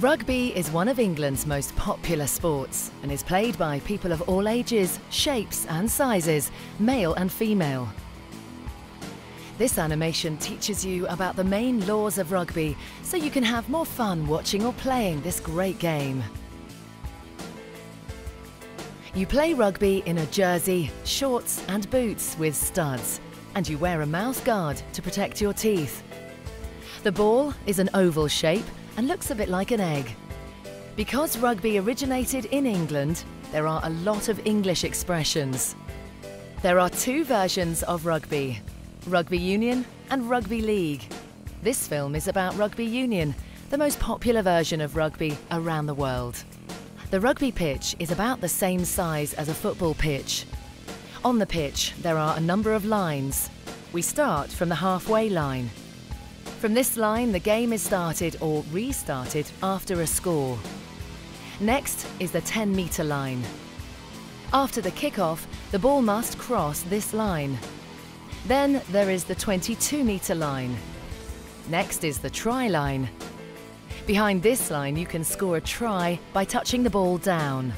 Rugby is one of England's most popular sports and is played by people of all ages, shapes and sizes, male and female. This animation teaches you about the main laws of rugby so you can have more fun watching or playing this great game. You play rugby in a jersey, shorts and boots with studs and you wear a mouth guard to protect your teeth. The ball is an oval shape and looks a bit like an egg. Because rugby originated in England, there are a lot of English expressions. There are two versions of rugby, rugby union and rugby league. This film is about rugby union, the most popular version of rugby around the world. The rugby pitch is about the same size as a football pitch. On the pitch, there are a number of lines. We start from the halfway line. From this line, the game is started or restarted after a score. Next is the 10 metre line. After the kick-off, the ball must cross this line. Then there is the 22 metre line. Next is the try line. Behind this line, you can score a try by touching the ball down.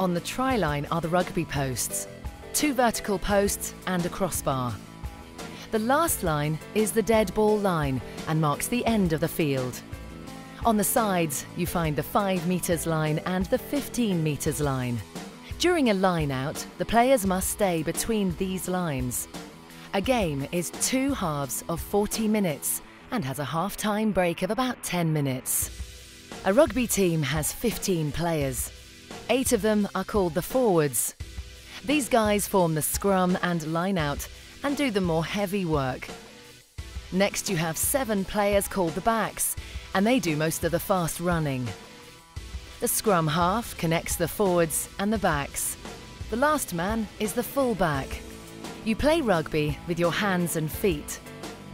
On the try line are the rugby posts, two vertical posts and a crossbar. The last line is the dead ball line and marks the end of the field. On the sides, you find the 5 metres line and the 15 metres line. During a line out, the players must stay between these lines. A game is two halves of 40 minutes and has a half-time break of about 10 minutes. A rugby team has 15 players. Eight of them are called the forwards. These guys form the scrum and line out and do the more heavy work. Next, you have seven players called the backs, and they do most of the fast running. The scrum half connects the forwards and the backs. The last man is the full-back. You play rugby with your hands and feet.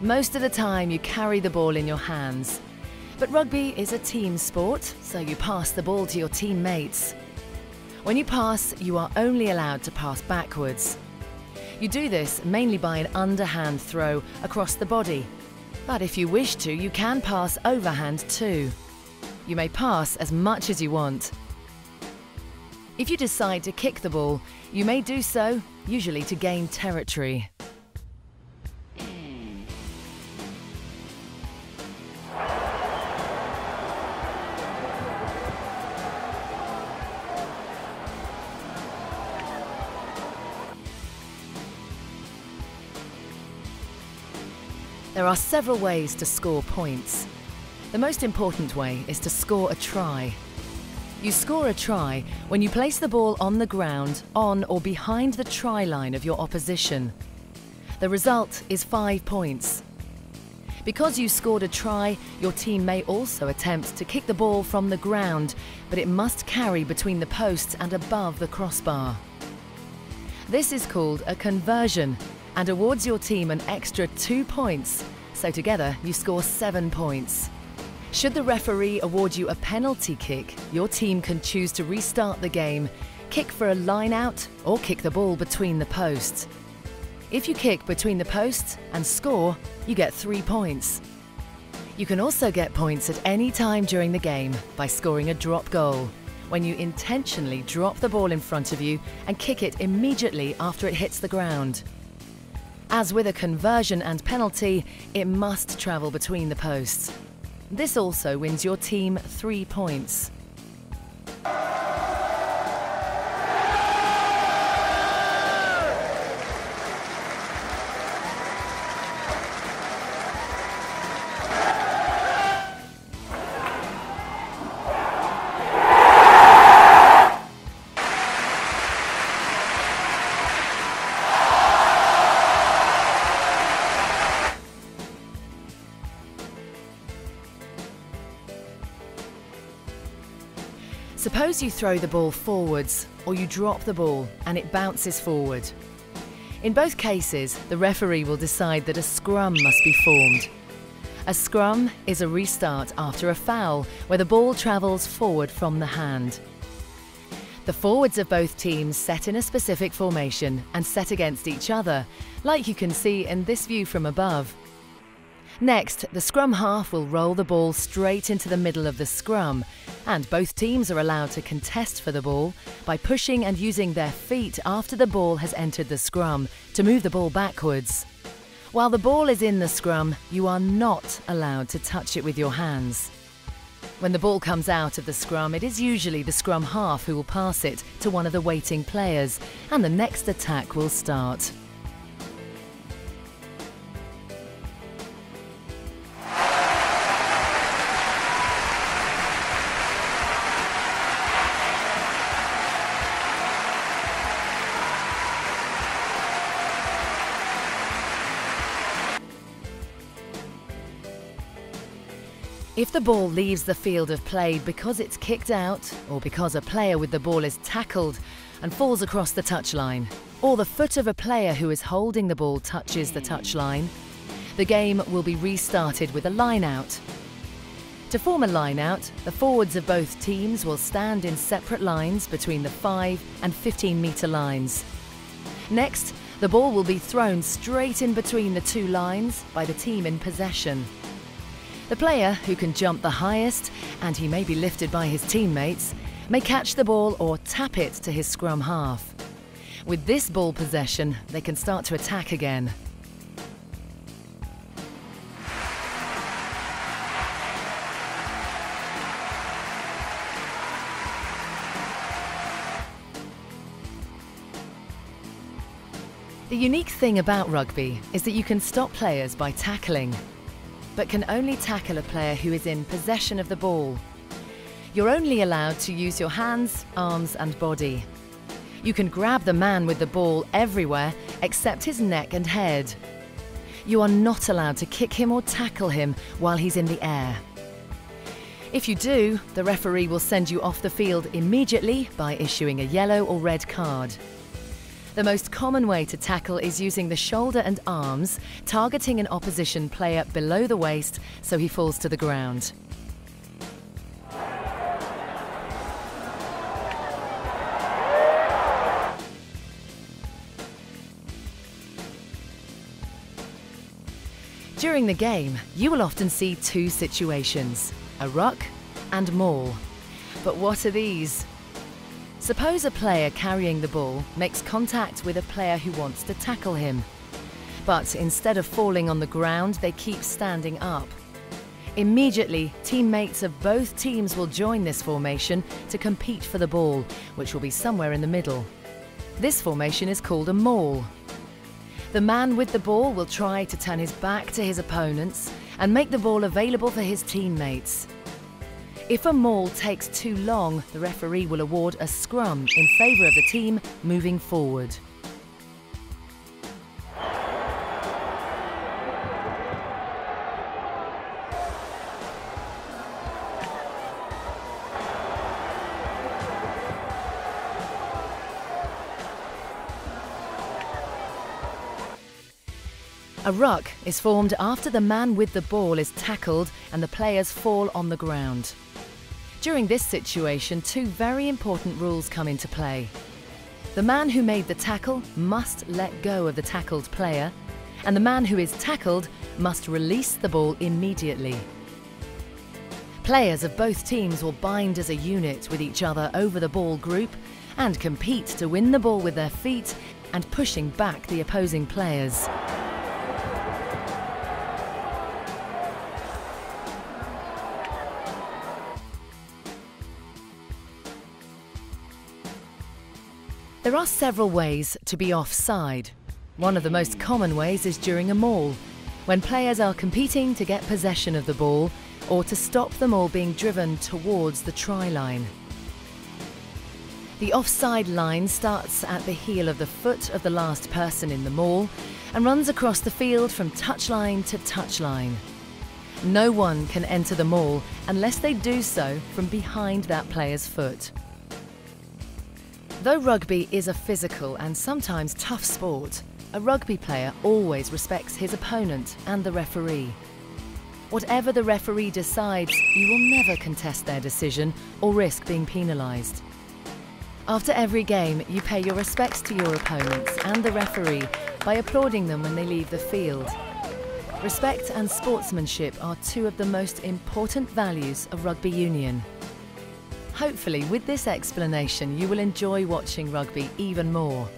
Most of the time, you carry the ball in your hands. But rugby is a team sport, so you pass the ball to your teammates. When you pass, you are only allowed to pass backwards. You do this mainly by an underhand throw across the body. But if you wish to, you can pass overhand too. You may pass as much as you want. If you decide to kick the ball, you may do so, usually to gain territory. There are several ways to score points. The most important way is to score a try. You score a try when you place the ball on the ground, on or behind the try line of your opposition. The result is five points. Because you scored a try, your team may also attempt to kick the ball from the ground, but it must carry between the posts and above the crossbar. This is called a conversion and awards your team an extra two points, so together you score seven points. Should the referee award you a penalty kick, your team can choose to restart the game, kick for a line out, or kick the ball between the posts. If you kick between the posts and score, you get three points. You can also get points at any time during the game by scoring a drop goal, when you intentionally drop the ball in front of you and kick it immediately after it hits the ground. As with a conversion and penalty, it must travel between the posts. This also wins your team three points. Suppose you throw the ball forwards or you drop the ball and it bounces forward. In both cases, the referee will decide that a scrum must be formed. A scrum is a restart after a foul where the ball travels forward from the hand. The forwards of both teams set in a specific formation and set against each other, like you can see in this view from above. Next, the scrum half will roll the ball straight into the middle of the scrum, and both teams are allowed to contest for the ball by pushing and using their feet after the ball has entered the scrum to move the ball backwards. While the ball is in the scrum, you are not allowed to touch it with your hands. When the ball comes out of the scrum, it is usually the scrum half who will pass it to one of the waiting players, and the next attack will start. If the ball leaves the field of play because it's kicked out, or because a player with the ball is tackled and falls across the touchline, or the foot of a player who is holding the ball touches the touchline, the game will be restarted with a line out. To form a line out, the forwards of both teams will stand in separate lines between the 5 and 15 metre lines. Next, the ball will be thrown straight in between the two lines by the team in possession. The player who can jump the highest, and he may be lifted by his teammates, may catch the ball or tap it to his scrum half. With this ball possession, they can start to attack again. The unique thing about rugby is that you can stop players by tackling but can only tackle a player who is in possession of the ball. You're only allowed to use your hands, arms and body. You can grab the man with the ball everywhere except his neck and head. You are not allowed to kick him or tackle him while he's in the air. If you do, the referee will send you off the field immediately by issuing a yellow or red card. The most common way to tackle is using the shoulder and arms, targeting an opposition player below the waist so he falls to the ground. During the game, you will often see two situations, a ruck and maul. But what are these? Suppose a player carrying the ball makes contact with a player who wants to tackle him. But instead of falling on the ground, they keep standing up. Immediately, teammates of both teams will join this formation to compete for the ball, which will be somewhere in the middle. This formation is called a maul. The man with the ball will try to turn his back to his opponents and make the ball available for his teammates. If a maul takes too long, the referee will award a scrum in favour of the team moving forward. A ruck is formed after the man with the ball is tackled and the players fall on the ground. During this situation, two very important rules come into play. The man who made the tackle must let go of the tackled player, and the man who is tackled must release the ball immediately. Players of both teams will bind as a unit with each other over the ball group and compete to win the ball with their feet and pushing back the opposing players. There are several ways to be offside. One of the most common ways is during a maul, when players are competing to get possession of the ball or to stop the maul being driven towards the try line. The offside line starts at the heel of the foot of the last person in the maul and runs across the field from touchline to touchline. No one can enter the maul unless they do so from behind that player's foot. Though rugby is a physical and sometimes tough sport, a rugby player always respects his opponent and the referee. Whatever the referee decides, you will never contest their decision or risk being penalised. After every game, you pay your respects to your opponents and the referee by applauding them when they leave the field. Respect and sportsmanship are two of the most important values of rugby union. Hopefully, with this explanation, you will enjoy watching rugby even more.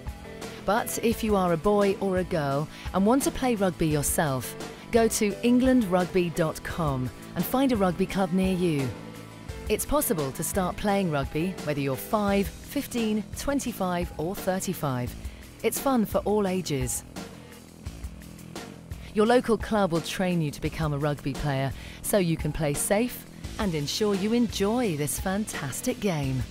But if you are a boy or a girl and want to play rugby yourself, go to englandrugby.com and find a rugby club near you. It's possible to start playing rugby whether you're 5, 15, 25 or 35. It's fun for all ages. Your local club will train you to become a rugby player so you can play safe and ensure you enjoy this fantastic game.